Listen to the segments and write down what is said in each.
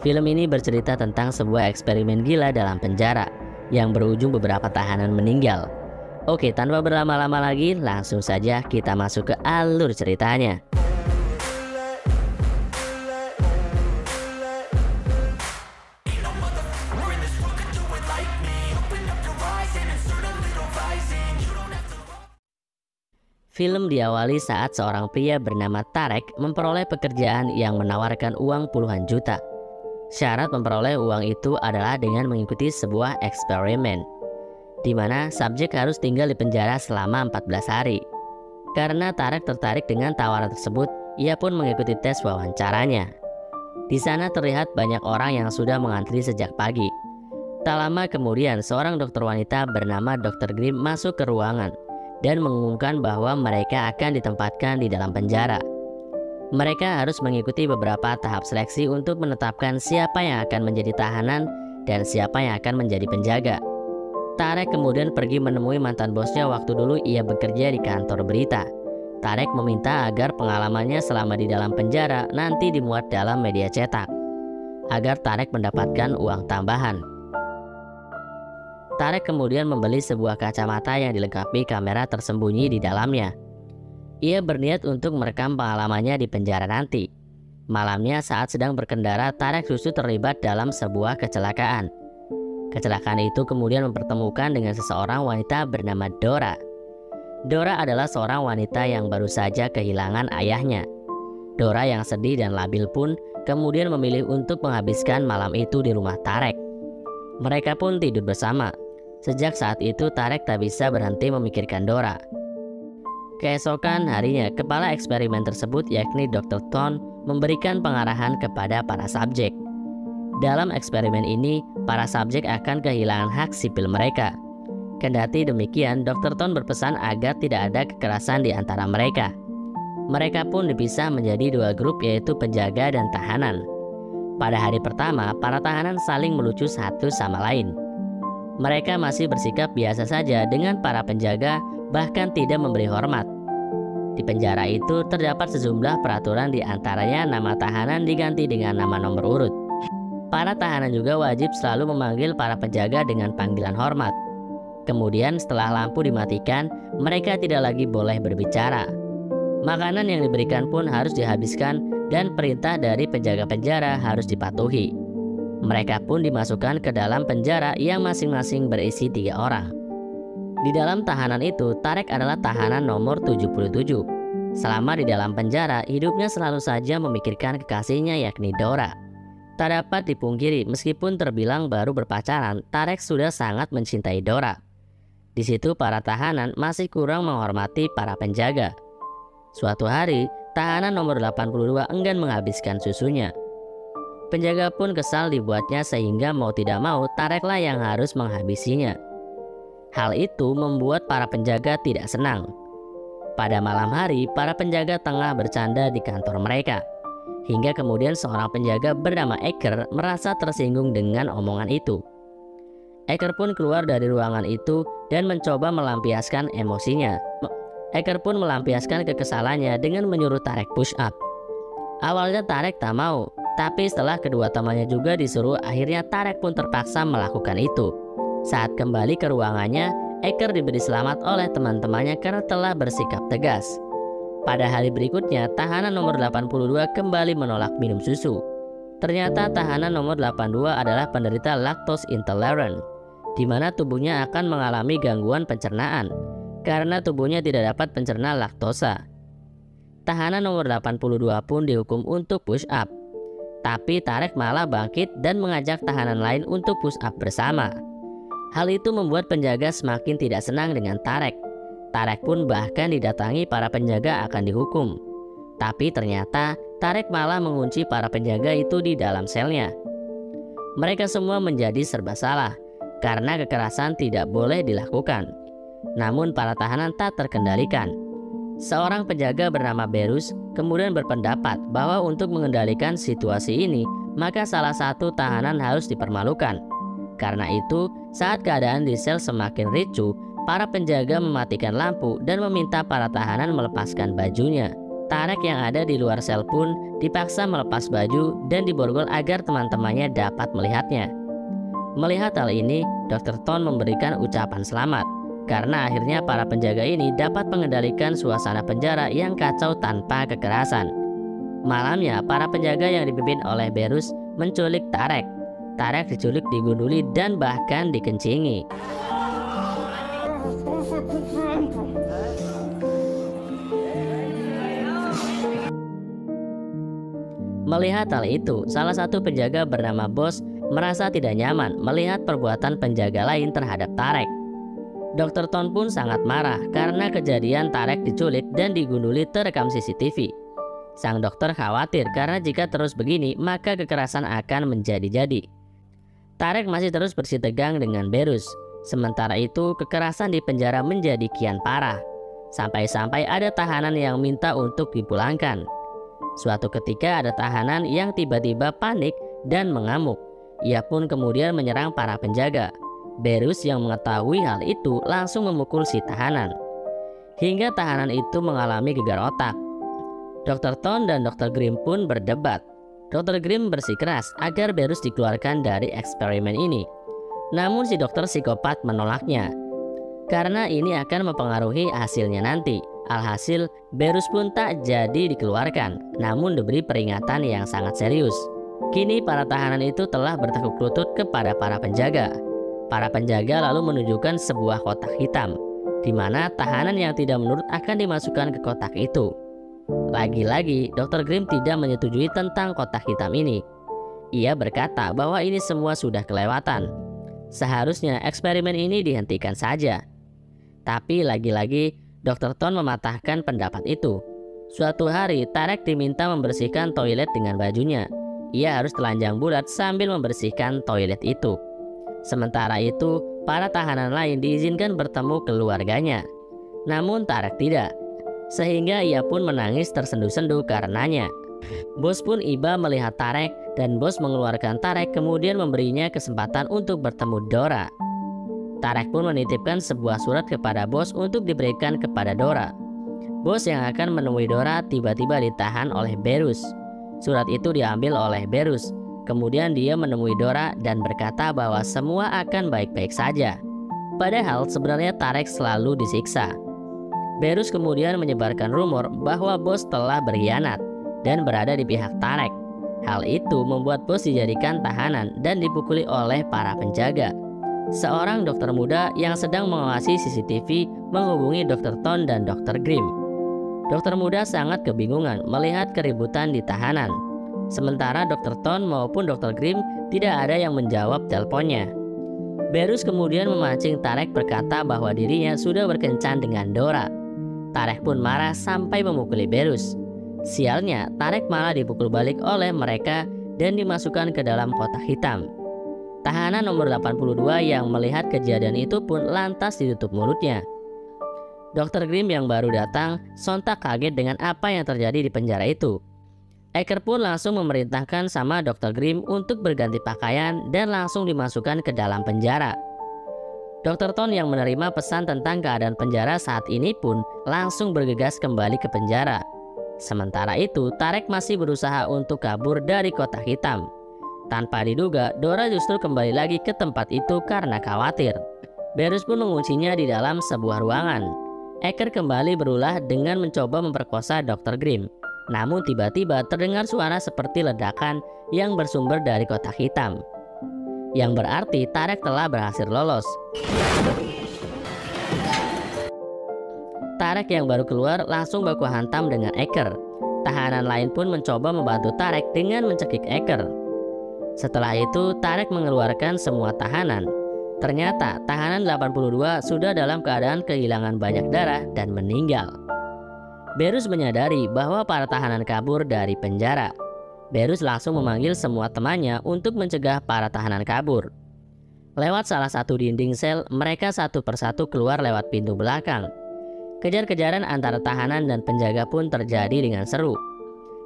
Film ini bercerita tentang sebuah eksperimen gila dalam penjara yang berujung beberapa tahanan meninggal. Oke, tanpa berlama-lama lagi, langsung saja kita masuk ke alur ceritanya. Film diawali saat seorang pria bernama Tarek memperoleh pekerjaan yang menawarkan uang puluhan juta. Syarat memperoleh uang itu adalah dengan mengikuti sebuah eksperimen, di mana subjek harus tinggal di penjara selama 14 hari. Karena Tarek tertarik dengan tawaran tersebut, ia pun mengikuti tes wawancaranya. Di sana terlihat banyak orang yang sudah mengantri sejak pagi. Tak lama kemudian, seorang dokter wanita bernama Dr. Grimm masuk ke ruangan dan mengumumkan bahwa mereka akan ditempatkan di dalam penjara. Mereka harus mengikuti beberapa tahap seleksi untuk menetapkan siapa yang akan menjadi tahanan dan siapa yang akan menjadi penjaga. Tarek kemudian pergi menemui mantan bosnya waktu dulu ia bekerja di kantor berita. Tarek meminta agar pengalamannya selama di dalam penjara nanti dimuat dalam media cetak, agar Tarek mendapatkan uang tambahan. Tarek kemudian membeli sebuah kacamata yang dilengkapi kamera tersembunyi di dalamnya. Ia berniat untuk merekam pengalamannya di penjara nanti. Malamnya saat sedang berkendara, Tarek justru terlibat dalam sebuah kecelakaan. Kecelakaan itu kemudian mempertemukan dengan seseorang wanita bernama Dora. Dora adalah seorang wanita yang baru saja kehilangan ayahnya. Dora yang sedih dan labil pun kemudian memilih untuk menghabiskan malam itu di rumah Tarek. Mereka pun tidur bersama, Sejak saat itu Tarek tak bisa berhenti memikirkan Dora. Keesokan harinya, kepala eksperimen tersebut yakni Dr. Ton memberikan pengarahan kepada para subjek. Dalam eksperimen ini, para subjek akan kehilangan hak sipil mereka. Kendati demikian, Dr. Ton berpesan agar tidak ada kekerasan di antara mereka. Mereka pun dipisah menjadi dua grup yaitu penjaga dan tahanan. Pada hari pertama, para tahanan saling melucu satu sama lain. Mereka masih bersikap biasa saja dengan para penjaga, bahkan tidak memberi hormat. Di penjara itu terdapat sejumlah peraturan di antaranya nama tahanan diganti dengan nama nomor urut. Para tahanan juga wajib selalu memanggil para penjaga dengan panggilan hormat. Kemudian setelah lampu dimatikan, mereka tidak lagi boleh berbicara. Makanan yang diberikan pun harus dihabiskan dan perintah dari penjaga penjara harus dipatuhi. Mereka pun dimasukkan ke dalam penjara yang masing-masing berisi tiga orang. Di dalam tahanan itu, Tarek adalah tahanan nomor 77. Selama di dalam penjara, hidupnya selalu saja memikirkan kekasihnya yakni Dora. Tak dapat dipungkiri, meskipun terbilang baru berpacaran, Tarek sudah sangat mencintai Dora. Di situ para tahanan masih kurang menghormati para penjaga. Suatu hari, tahanan nomor 82 enggan menghabiskan susunya. Penjaga pun kesal dibuatnya sehingga mau tidak mau Tareklah yang harus menghabisinya. Hal itu membuat para penjaga tidak senang. Pada malam hari, para penjaga tengah bercanda di kantor mereka. Hingga kemudian seorang penjaga bernama Eker merasa tersinggung dengan omongan itu. Eker pun keluar dari ruangan itu dan mencoba melampiaskan emosinya. Eker pun melampiaskan kekesalannya dengan menyuruh Tarek push up. Awalnya Tarek tak mau, tapi setelah kedua temannya juga disuruh, akhirnya Tarek pun terpaksa melakukan itu. Saat kembali ke ruangannya, Eker diberi selamat oleh teman-temannya karena telah bersikap tegas. Pada hari berikutnya, tahanan nomor 82 kembali menolak minum susu. Ternyata tahanan nomor 82 adalah penderita lactose intolerant, di mana tubuhnya akan mengalami gangguan pencernaan karena tubuhnya tidak dapat mencerna laktosa. Tahanan nomor 82 pun dihukum untuk push up tapi Tarek malah bangkit dan mengajak tahanan lain untuk push up bersama. Hal itu membuat penjaga semakin tidak senang dengan Tarek. Tarek pun bahkan didatangi para penjaga akan dihukum. Tapi ternyata Tarek malah mengunci para penjaga itu di dalam selnya. Mereka semua menjadi serba salah karena kekerasan tidak boleh dilakukan. Namun para tahanan tak terkendalikan. Seorang penjaga bernama Berus kemudian berpendapat bahwa untuk mengendalikan situasi ini, maka salah satu tahanan harus dipermalukan. Karena itu, saat keadaan di sel semakin ricu, para penjaga mematikan lampu dan meminta para tahanan melepaskan bajunya. Tarek yang ada di luar sel pun dipaksa melepas baju dan diborgol agar teman-temannya dapat melihatnya. Melihat hal ini, Dr. Ton memberikan ucapan selamat karena akhirnya para penjaga ini dapat mengendalikan suasana penjara yang kacau tanpa kekerasan. Malamnya, para penjaga yang dipimpin oleh Berus menculik Tarek. Tarek diculik, digunduli, dan bahkan dikencingi. Melihat hal itu, salah satu penjaga bernama Bos merasa tidak nyaman melihat perbuatan penjaga lain terhadap Tarek. Dr. Ton pun sangat marah karena kejadian Tarek diculik dan digunduli terekam CCTV. Sang dokter khawatir karena jika terus begini maka kekerasan akan menjadi-jadi. Tarek masih terus bersitegang dengan Berus. Sementara itu kekerasan di penjara menjadi kian parah. Sampai-sampai ada tahanan yang minta untuk dipulangkan. Suatu ketika ada tahanan yang tiba-tiba panik dan mengamuk. Ia pun kemudian menyerang para penjaga. Berus yang mengetahui hal itu langsung memukul si tahanan. Hingga tahanan itu mengalami gegar otak. Dr. Ton dan Dr. Grimm pun berdebat. Dr. Grimm bersikeras agar Berus dikeluarkan dari eksperimen ini. Namun si dokter psikopat menolaknya. Karena ini akan mempengaruhi hasilnya nanti. Alhasil, Berus pun tak jadi dikeluarkan, namun diberi peringatan yang sangat serius. Kini para tahanan itu telah bertekuk lutut kepada para penjaga. Para penjaga lalu menunjukkan sebuah kotak hitam, di mana tahanan yang tidak menurut akan dimasukkan ke kotak itu. Lagi-lagi, Dr. Grimm tidak menyetujui tentang kotak hitam ini. Ia berkata bahwa ini semua sudah kelewatan. Seharusnya eksperimen ini dihentikan saja. Tapi lagi-lagi, Dr. Ton mematahkan pendapat itu. Suatu hari, Tarek diminta membersihkan toilet dengan bajunya. Ia harus telanjang bulat sambil membersihkan toilet itu. Sementara itu, para tahanan lain diizinkan bertemu keluarganya. Namun Tarek tidak, sehingga ia pun menangis tersendu-sendu karenanya. Bos pun iba melihat Tarek dan bos mengeluarkan Tarek kemudian memberinya kesempatan untuk bertemu Dora. Tarek pun menitipkan sebuah surat kepada bos untuk diberikan kepada Dora. Bos yang akan menemui Dora tiba-tiba ditahan oleh Berus. Surat itu diambil oleh Berus. Kemudian dia menemui Dora dan berkata bahwa semua akan baik-baik saja. Padahal sebenarnya Tarek selalu disiksa. Berus kemudian menyebarkan rumor bahwa bos telah berkhianat dan berada di pihak Tarek. Hal itu membuat bos dijadikan tahanan dan dipukuli oleh para penjaga. Seorang dokter muda yang sedang mengawasi CCTV menghubungi Dr. Ton dan Dr. Grimm. Dokter muda sangat kebingungan melihat keributan di tahanan. Sementara Dr. Ton maupun Dr. Grimm tidak ada yang menjawab teleponnya. Berus kemudian memancing Tarek berkata bahwa dirinya sudah berkencan dengan Dora. Tarek pun marah sampai memukuli Berus. Sialnya, Tarek malah dipukul balik oleh mereka dan dimasukkan ke dalam kotak hitam. Tahanan nomor 82 yang melihat kejadian itu pun lantas ditutup mulutnya. Dokter Grimm yang baru datang sontak kaget dengan apa yang terjadi di penjara itu. Eker pun langsung memerintahkan sama Dokter Grimm untuk berganti pakaian dan langsung dimasukkan ke dalam penjara. Dokter Ton yang menerima pesan tentang keadaan penjara saat ini pun langsung bergegas kembali ke penjara. Sementara itu, Tarek masih berusaha untuk kabur dari kotak hitam. Tanpa diduga, Dora justru kembali lagi ke tempat itu karena khawatir. Berus pun menguncinya di dalam sebuah ruangan. Eker kembali berulah dengan mencoba memperkosa Dr. Grimm. Namun tiba-tiba terdengar suara seperti ledakan yang bersumber dari kotak hitam. Yang berarti Tarek telah berhasil lolos. Tarek yang baru keluar langsung baku hantam dengan Eker. Tahanan lain pun mencoba membantu Tarek dengan mencekik Eker. Setelah itu, Tarek mengeluarkan semua tahanan. Ternyata tahanan 82 sudah dalam keadaan kehilangan banyak darah dan meninggal. Berus menyadari bahwa para tahanan kabur dari penjara. Berus langsung memanggil semua temannya untuk mencegah para tahanan kabur. Lewat salah satu dinding sel, mereka satu persatu keluar lewat pintu belakang. Kejar-kejaran antara tahanan dan penjaga pun terjadi dengan seru.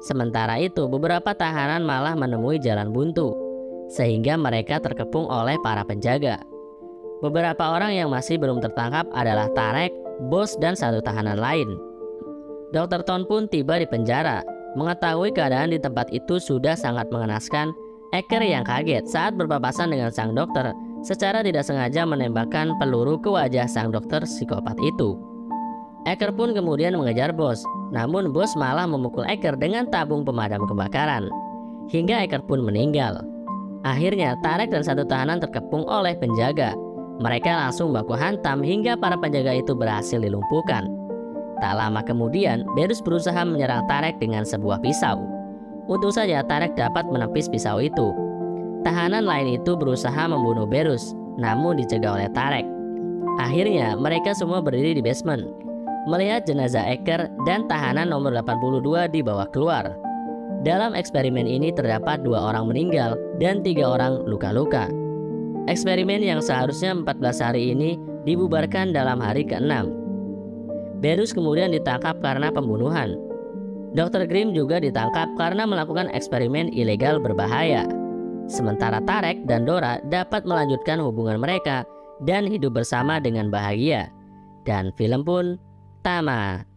Sementara itu, beberapa tahanan malah menemui jalan buntu, sehingga mereka terkepung oleh para penjaga. Beberapa orang yang masih belum tertangkap adalah Tarek, bos, dan satu tahanan lain. Dr. Ton pun tiba di penjara. Mengetahui keadaan di tempat itu sudah sangat mengenaskan, Eker yang kaget saat berpapasan dengan sang dokter secara tidak sengaja menembakkan peluru ke wajah sang dokter psikopat itu. Eker pun kemudian mengejar bos, namun bos malah memukul Eker dengan tabung pemadam kebakaran. Hingga Eker pun meninggal. Akhirnya Tarek dan satu tahanan terkepung oleh penjaga. Mereka langsung baku hantam hingga para penjaga itu berhasil dilumpuhkan. Tak lama kemudian, Berus berusaha menyerang Tarek dengan sebuah pisau. Untung saja Tarek dapat menepis pisau itu. Tahanan lain itu berusaha membunuh Berus, namun dicegah oleh Tarek. Akhirnya, mereka semua berdiri di basement melihat jenazah Eker dan tahanan nomor 82 dibawa keluar. Dalam eksperimen ini terdapat dua orang meninggal dan tiga orang luka-luka. Eksperimen yang seharusnya 14 hari ini dibubarkan dalam hari ke-6. Berus kemudian ditangkap karena pembunuhan. Dr. Grimm juga ditangkap karena melakukan eksperimen ilegal berbahaya. Sementara Tarek dan Dora dapat melanjutkan hubungan mereka dan hidup bersama dengan bahagia. Dan film pun tamat.